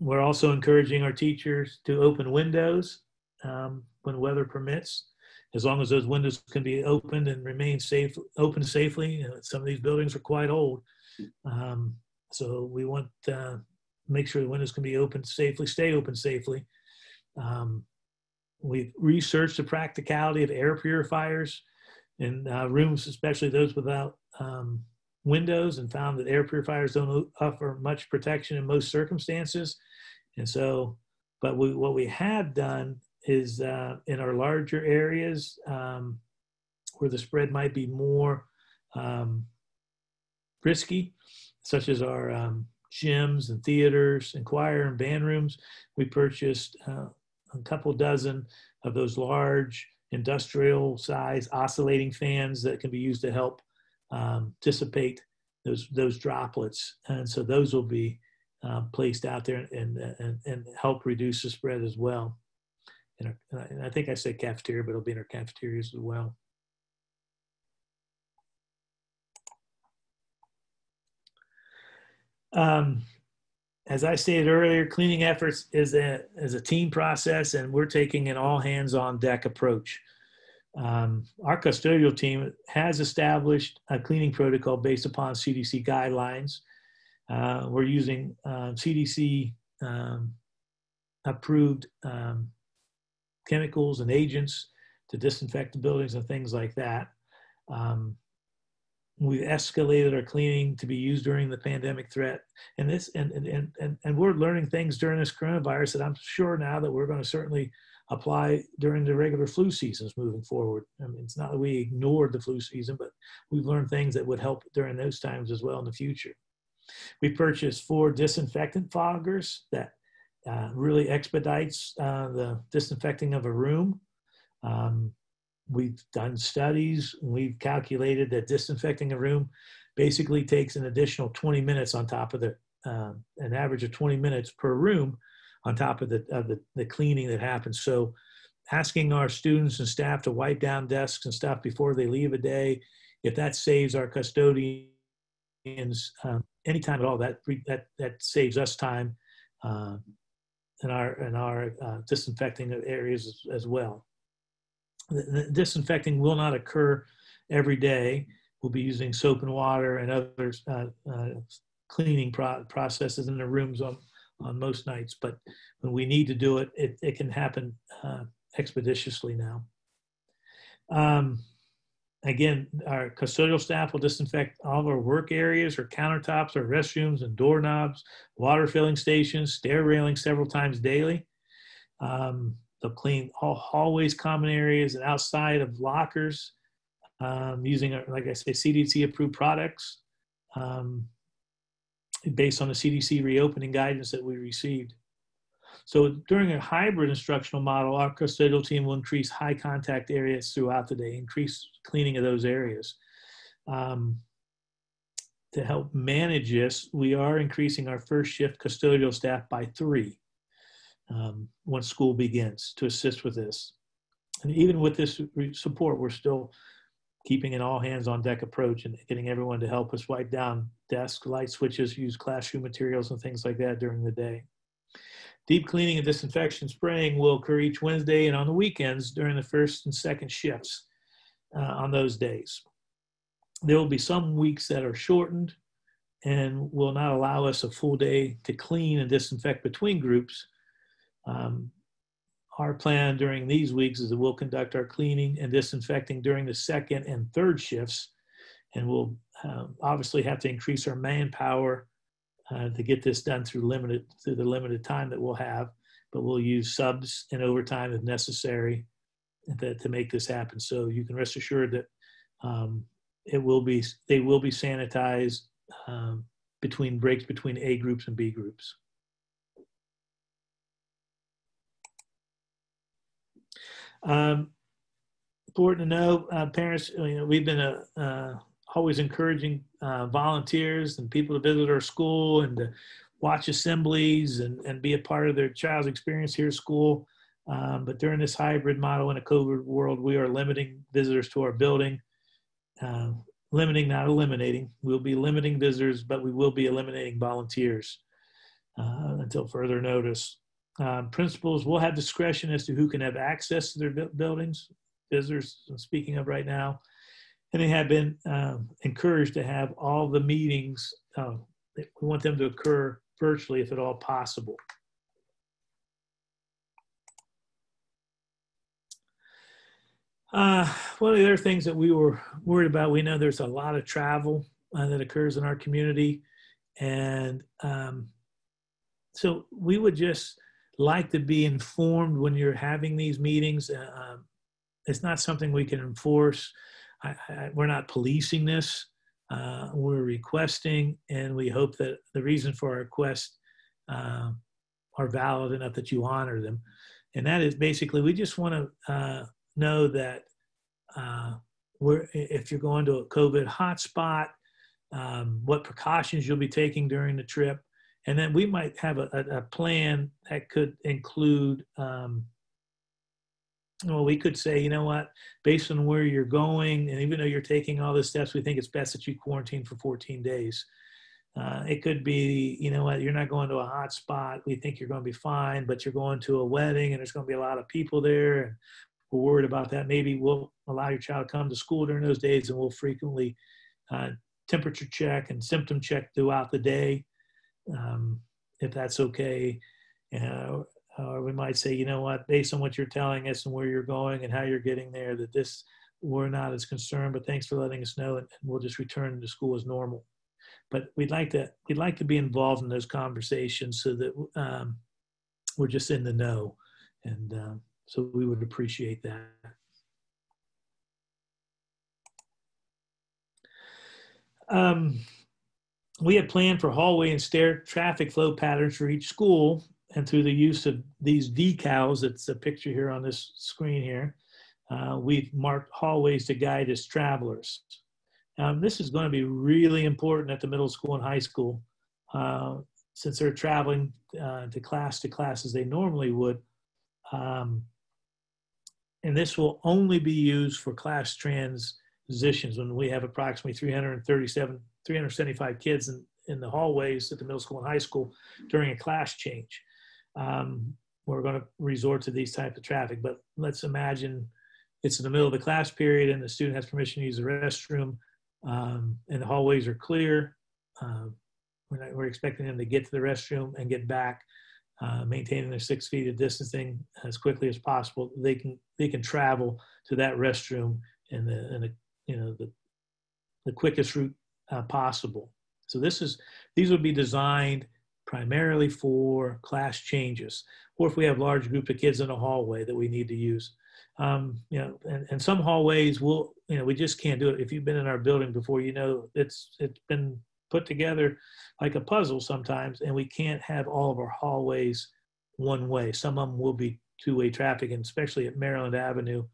Speaker 1: we're also encouraging our teachers to open windows um, when weather permits, as long as those windows can be opened and remain safe, open safely. You know, some of these buildings are quite old, um, so we want uh, make sure the windows can be open safely, stay open safely. Um, we've researched the practicality of air purifiers in uh, rooms, especially those without um, windows, and found that air purifiers don't offer much protection in most circumstances. And so, but we, what we have done is uh, in our larger areas um, where the spread might be more um, risky, such as our um, gyms and theaters and choir and band rooms. We purchased uh, a couple dozen of those large industrial size oscillating fans that can be used to help um, dissipate those those droplets, and so those will be uh, placed out there and, and and help reduce the spread as well. And I think I said cafeteria, but it'll be in our cafeterias as well. Um, as I stated earlier, cleaning efforts is a, is a team process, and we're taking an all hands on deck approach. Um, our custodial team has established a cleaning protocol based upon CDC guidelines. Uh, we're using CDC um, approved um, chemicals and agents to disinfect the buildings and things like that. We've escalated our cleaning to be used during the pandemic threat. And this and and and, and we're learning things during this coronavirus that i'm sure now that we're going to certainly apply during the regular flu seasons moving forward. I mean it's not that we ignored the flu season but we've learned things that would help during those times as well in the future. We purchased four disinfectant foggers that uh, really expedites uh, the disinfecting of a room. Um, we've done studies. We've calculated that disinfecting a room basically takes an additional 20 minutes on top of the, uh, an average of 20 minutes per room on top of the, of the, the cleaning that happens. So asking our students and staff to wipe down desks and stuff before they leave a day, if that saves our custodians um, any time at all, that, that, that saves us time uh, in our, in our uh, disinfecting areas as, as well the disinfecting will not occur every day. We'll be using soap and water and other uh, uh, cleaning pro processes in the rooms on, on most nights. But when we need to do it, it, it can happen uh, expeditiously now. Um, again, our custodial staff will disinfect all of our work areas, our countertops, our restrooms and doorknobs, water filling stations, stair railings several times daily. Um, They'll clean all hallways, common areas, and outside of lockers um, using, like I say, CDC approved products um, based on the CDC reopening guidance that we received. So during a hybrid instructional model, our custodial team will increase high contact areas throughout the day, increase cleaning of those areas. Um, to help manage this, we are increasing our first shift custodial staff by three um, once school begins to assist with this. And even with this support, we're still keeping an all hands on deck approach and getting everyone to help us wipe down desks, light switches, use classroom materials and things like that during the day. Deep cleaning and disinfection spraying will occur each Wednesday and on the weekends during the first and second shifts uh, on those days. There will be some weeks that are shortened and will not allow us a full day to clean and disinfect between groups. Um, our plan during these weeks is that we'll conduct our cleaning and disinfecting during the second and third shifts, and we'll uh, obviously have to increase our manpower uh, to get this done through limited through the limited time that we'll have. But we'll use subs and overtime if necessary to, to make this happen. So you can rest assured that um, it will be they will be sanitized um, between breaks between A groups and B groups. Um, important to know, uh, parents, you know, we've been uh, uh, always encouraging uh, volunteers and people to visit our school and to watch assemblies and, and be a part of their child's experience here at school. Um, but during this hybrid model in a COVID world, we are limiting visitors to our building. Uh, limiting, not eliminating. We'll be limiting visitors, but we will be eliminating volunteers uh, until further notice. Um, principals will have discretion as to who can have access to their bu- buildings. Visitors, I'm speaking of right now, and they have been um, encouraged to have all the meetings. Uh, we want them to occur virtually, if at all possible. Uh, one of the other things that we were worried about, we know there's a lot of travel uh, that occurs in our community. And um, so we would just like to be informed when you're having these meetings. Uh, um, it's not something we can enforce. I, I, we're not policing this. Uh, we're requesting, and we hope that the reason for our request uh, are valid enough that you honor them. And that is basically, we just want to uh, know that uh, where, if you're going to a COVID hotspot, um, what precautions you'll be taking during the trip. And then we might have a, a, plan that could include, um, well, we could say, you know what, based on where you're going, and even though you're taking all the steps, we think it's best that you quarantine for 14 days. Uh, it could be, you know what, you're not going to a hot spot. We think you're going to be fine, but you're going to a wedding and there's going to be a lot of people there. And we're worried about that. Maybe we'll allow your child to come to school during those days and we'll frequently uh, temperature check and symptom check throughout the day um, if that's okay. Uh, or we might say, you know what, based on what you're telling us and where you're going and how you're getting there, that this we're not as concerned, but thanks for letting us know, and we'll just return to school as normal. But we'd like to we'd like to be involved in those conversations so that um, we're just in the know, and uh, so we would appreciate that. Um, we have planned for hallway and stair traffic flow patterns for each school and through the use of these decals, it's a picture here on this screen here, uh, we've marked hallways to guide us travelers. Um, this is going to be really important at the middle school and high school uh, since they're traveling uh, to class to class as they normally would. Um, and this will only be used for class transitions when we have approximately 337, 375 kids in, in the hallways at the middle school and high school during a class change. Um, we're going to resort to these type of traffic, but let's imagine it's in the middle of the class period and the student has permission to use the restroom um, and the hallways are clear. Uh, we're, not, we're expecting them to get to the restroom and get back uh, maintaining their six feet of distancing as quickly as possible, they can they can travel to that restroom in the in the you know the the quickest route uh, possible. So this is these would be designed primarily for class changes, or if we have large group of kids in a hallway that we need to use. Um, you know, and, and some hallways will, you know, we just can't do it. If you've been in our building before, you know, it's it's been put together like a puzzle sometimes, and we can't have all of our hallways one way. Some of them will be two-way traffic, and especially at Maryland Avenue,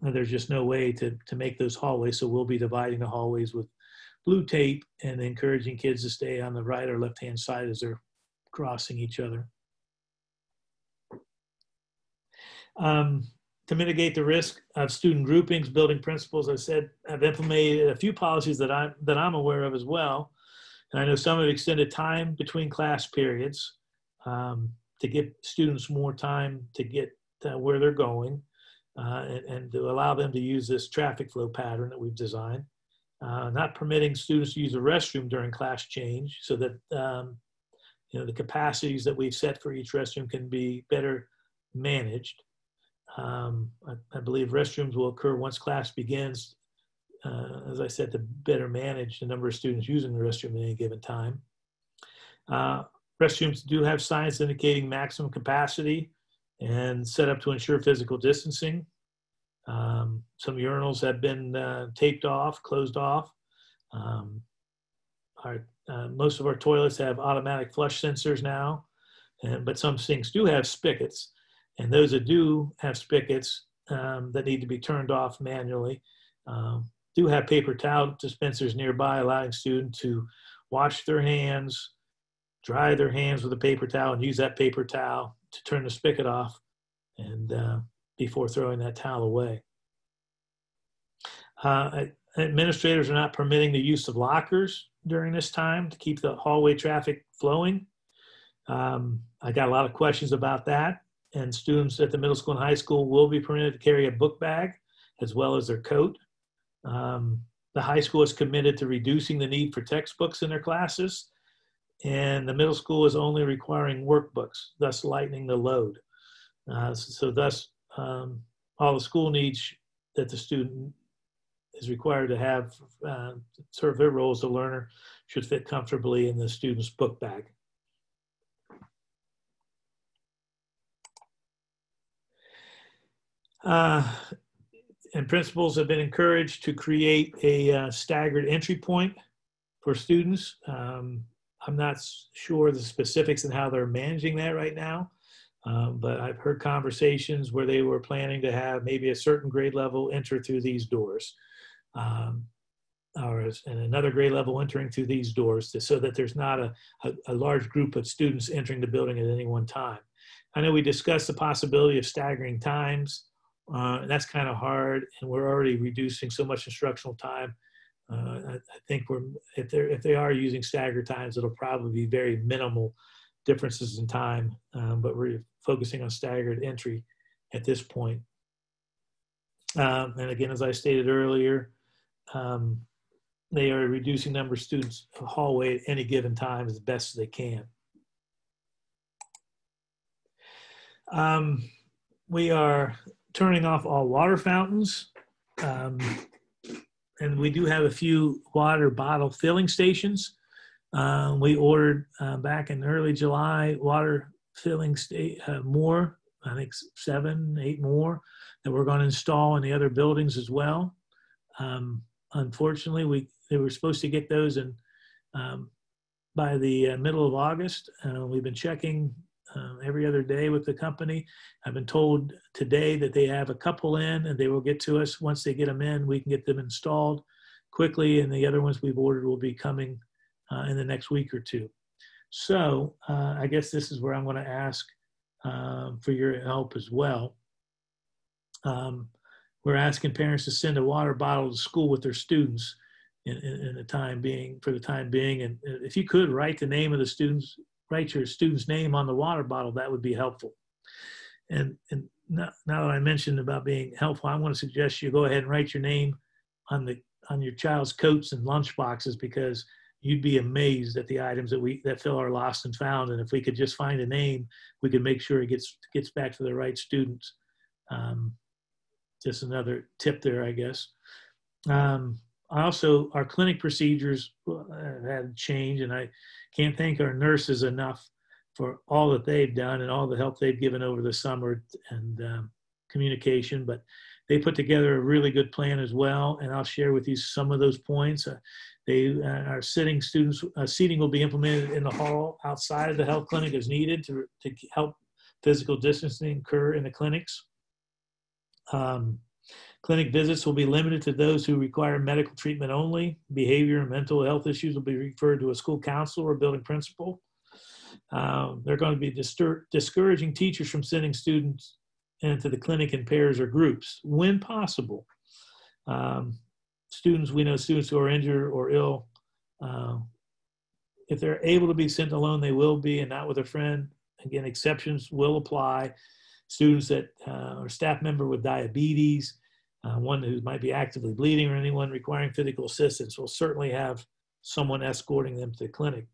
Speaker 1: there's just no way to, to make those hallways. So we'll be dividing the hallways with blue tape and encouraging kids to stay on the right or left-hand side as they're crossing each other. Um, to mitigate the risk of student groupings, building principals, I said, I've implemented a few policies that I'm, that I'm aware of as well. And I know some have extended time between class periods. Um, to give students more time to get uh, where they're going uh, and, and, to allow them to use this traffic flow pattern that we've designed. Uh, not permitting students to use the restroom during class change so that um, you know the capacities that we've set for each restroom can be better managed. Um, I, I, believe restrooms will occur once class begins, uh, as I said, to better manage the number of students using the restroom at any given time. Uh, restrooms do have signs indicating maximum capacity and set up to ensure physical distancing. Um, some urinals have been uh, taped off, closed off. Um, our, uh, most of our toilets have automatic flush sensors now, and, but some sinks do have spigots. And those that do have spigots um, that need to be turned off manually um, do have paper towel dispensers nearby, allowing students to wash their hands, dry their hands with a paper towel, and use that paper towel to turn the spigot off and uh, before throwing that towel away. Uh, administrators are not permitting the use of lockers during this time to keep the hallway traffic flowing. Um, I got a lot of questions about that and students at the middle school and high school will be permitted to carry a book bag as well as their coat. Um, the high school is committed to reducing the need for textbooks in their classes, and the middle school is only requiring workbooks, thus lightening the load. Uh, so, so, thus, um, all the school needs that the student is required to have uh, serve their role as a learner should fit comfortably in the student's book bag. Uh, and principals have been encouraged to create a uh, staggered entry point for students. Um, I'm not sure the specifics and how they're managing that right now, um, but I've heard conversations where they were planning to have maybe a certain grade level enter through these doors, um, or and another grade level entering through these doors, to, so that there's not a, a, a large group of students entering the building at any one time. I know we discussed the possibility of staggering times. Uh, that's kind of hard, and we're already reducing so much instructional time. Uh, I, I, think we're if they if they are using stagger times, it'll probably be very minimal differences in time. Um, but we're focusing on staggered entry at this point. Um, and again, as I stated earlier, um, they are reducing number of students hallway at any given time as best as they can. Um, we are turning off all water fountains. Um, and we do have a few water bottle filling stations. Um, we ordered uh, back in early July water filling sta- uh, more, I think seven, eight more that we're going to install in the other buildings as well. Um, unfortunately, we they were supposed to get those in um, by the uh, middle of August. Uh, we've been checking um, every other day with the company. I've been told today that they have a couple in and they will get to us. Once they get them in, we can get them installed quickly, and the other ones we've ordered will be coming uh, in the next week or two. So uh, I guess this is where I'm going to ask um, for your help as well. Um, we're asking parents to send a water bottle to school with their students in, in, in, the time being, for the time being. And if you could write the name of the students write your student's name on the water bottle, that would be helpful. And, and now, now that I mentioned about being helpful, I want to suggest you go ahead and write your name on the on your child's coats and lunch boxes because you'd be amazed at the items that we that fill our lost and found. And if we could just find a name, we could make sure it gets gets back to the right students. Um, just another tip there, I guess. Um, also, our clinic procedures have changed, and I can't thank our nurses enough for all that they've done and all the help they've given over the summer and um, communication. But they put together a really good plan as well, and I'll share with you some of those points. Uh, they uh, are sitting students uh, seating will be implemented in the hall outside of the health clinic as needed to to help physical distancing occur in the clinics. Um, Clinic visits will be limited to those who require medical treatment only. Behavior and mental health issues will be referred to a school counselor or building principal. Um, they're going to be discouraging teachers from sending students into the clinic in pairs or groups when possible. Um, students, we know students who are injured or ill, uh, if they're able to be sent alone, they will be, and not with a friend. again, exceptions will apply. Students that uh, staff member with diabetes, uh, one who might be actively bleeding, or anyone requiring physical assistance will certainly have someone escorting them to the clinic.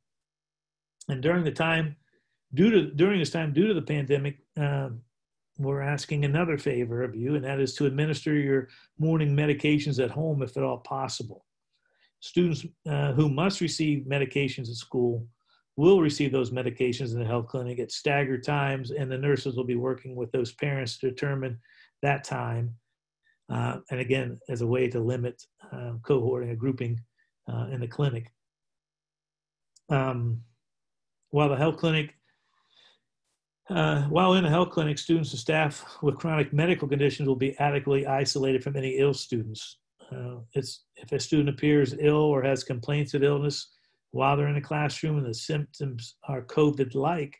Speaker 1: And during the time, due to during this time, due to the pandemic, um, we're asking another favor of you, and that is to administer your morning medications at home if at all possible. Students uh, who must receive medications at school will receive those medications in the health clinic at staggered times, and the nurses will be working with those parents to determine that time. Uh, and again, as a way to limit uh, cohorting or grouping uh, in the clinic. Um, while the health clinic uh, while in a health clinic, students and staff with chronic medical conditions will be adequately isolated from any ill students. Uh, it's, if a student appears ill or has complaints of illness while they're in the classroom and the symptoms are COVID-like,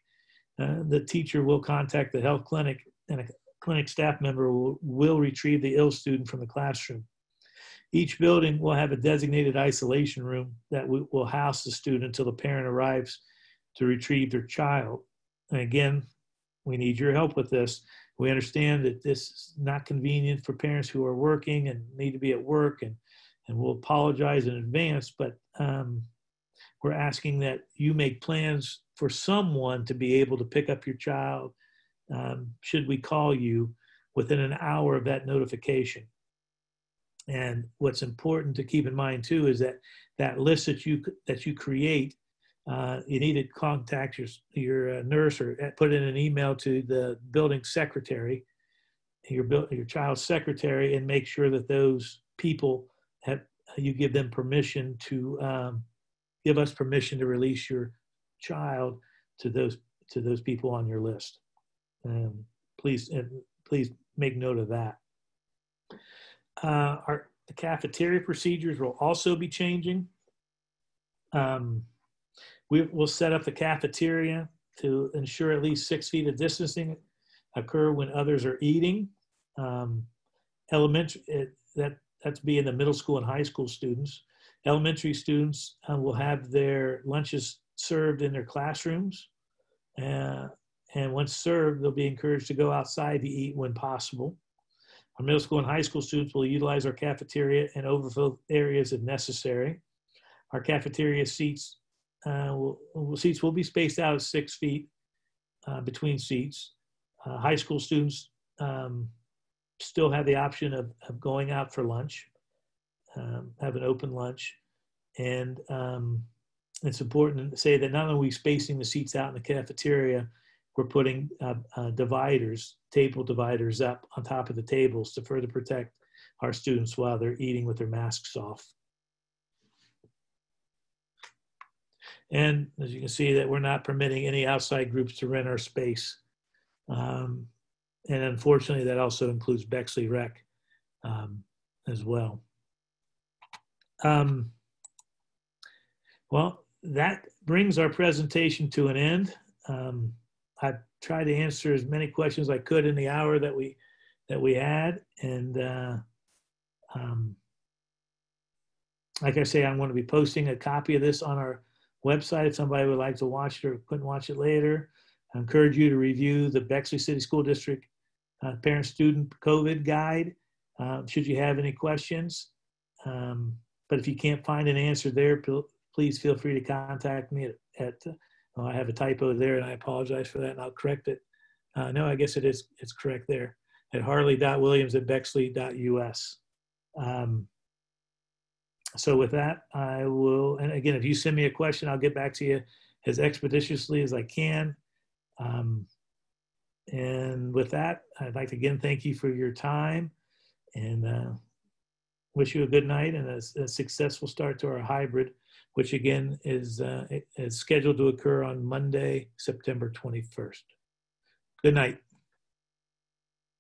Speaker 1: uh, the teacher will contact the health clinic and a clinic staff member will, will retrieve the ill student from the classroom. Each building will have a designated isolation room that will house the student until the parent arrives to retrieve their child. And again, we need your help with this. We understand that this is not convenient for parents who are working and need to be at work, and, and we'll apologize in advance, but um, we're asking that you make plans for someone to be able to pick up your child um, should we call you within an hour of that notification. And what's important to keep in mind too is that that list that you that you create uh, you need to contact your, your uh, nurse or uh, put in an email to the building secretary, your, your child's secretary, and make sure that those people have, you give them permission to um, give us permission to release your child to those to those people on your list. Um, please and please make note of that. Uh, our the cafeteria procedures will also be changing. Um, we will set up the cafeteria to ensure at least six feet of distancing occur when others are eating. Um, elementary, it, that, that's be in the middle school and high school students. Elementary students uh, will have their lunches served in their classrooms. Uh, and once served, they'll be encouraged to go outside to eat when possible. Our middle school and high school students will utilize our cafeteria and overflow areas if necessary. Our cafeteria seats uh, will, seats will be spaced out six feet uh, between seats. Uh, high school students um, still have the option of, of going out for lunch, um, have an open lunch. And um, it's important to say that not only are we spacing the seats out in the cafeteria, we're putting uh, uh, dividers, table dividers up on top of the tables to further protect our students while they're eating with their masks off. And as you can see that we're not permitting any outside groups to rent our space. Um, and unfortunately, that also includes Bexley Rec um, as well. Um, well, that brings our presentation to an end. Um, I tried to answer as many questions as I could in the hour that we that we had, and uh, um, like I say, I'm going to be posting a copy of this on our website if somebody would like to watch it or couldn't watch it later. I encourage you to review the Bexley City School District uh, Parent Student COVID Guide uh, should you have any questions. Um, but if you can't find an answer there, please feel free to contact me at, at oh, I have a typo there and I apologize for that and I'll correct it. Uh, no, I guess it is, it's correct there at harley.williams at bexley.us. Um, so with that, I will, and again, if you send me a question, I'll get back to you as expeditiously as I can. Um, and with that, I'd like to again thank you for your time and uh, wish you a good night and a, a, successful start to our hybrid, which again is, uh, is scheduled to occur on Monday, September 21st. Good night.